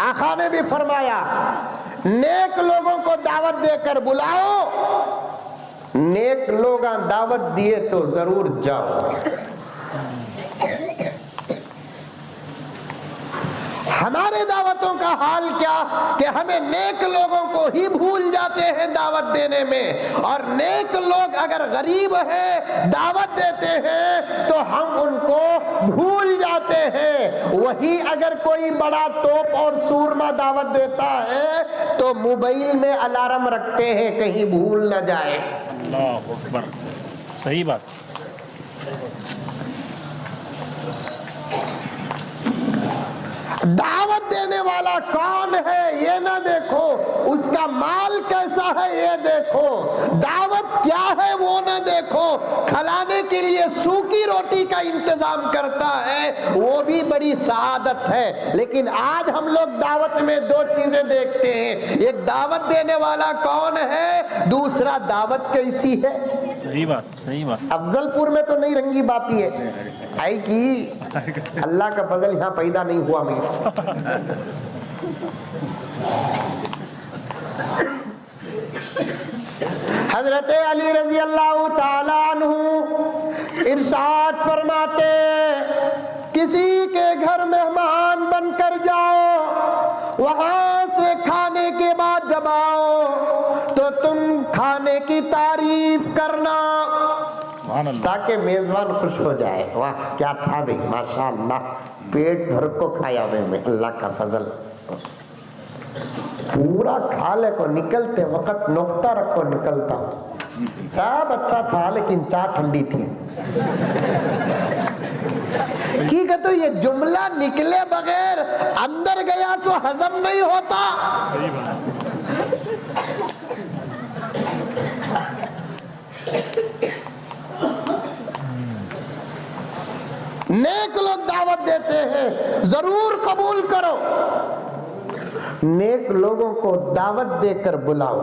आखा ने भी फरमाया, नेक लोगों को दावत देकर बुलाओ, नेक लोग दावत दिए तो ज़रूर जाओ। हमारे दावतों का हाल क्या कि हमें नेक लोगों को ही भूल जाते हैं दावत देने में, और नेक लोग अगर गरीब है, दावत देते हैं तो हम उनको भूल जाते हैं। वही अगर कोई बड़ा तोप और सूरमा दावत देता है तो मोबाइल में अलार्म रखते हैं कहीं भूल ना जाए। सही बात। दावत देने वाला कौन है ये ना देखो। उसका माल कैसा है ये देखो। दावत क्या है वो ना देखो। खिलाने का इंतज़ाम करता है वो भी बड़ी शहादत है। लेकिन आज हम लोग दावत में दो चीज़ें देखते हैं। एक दावत देने वाला कौन है? दूसरा दावत कैसी है? सही बात सही बात। अफजलपुर में तो नहीं रंगी बात है। आई की अल्लाह का फजल यहाँ पैदा नहीं हुआ मैं हज़रत अली रज़ी अल्लाह अन्हु इरशाद फरमाते किसी के घर मेहमान बनकर जाओ वहाँ से खाने के बाद जब आओ तो तुम खाने की तारीफ़ करना। ताकि मेजबान खुश हो जाए। वाह क्या था भाई माशाअल्लाह पेट भर को खाया भाई मैं अल्लाह का फजल। पूरा खा ले को निकलते वक्त नुकता रख निकलता हूँ। सब अच्छा था, लेकिन चाय ठंडी थी। की कहते ये जुमला निकले बगैर अंदर गया सो हजम नहीं होता। नेक लोग दावत देते हैं, ज़रूर कबूल करो। नेक लोगों को दावत देकर बुलाओ।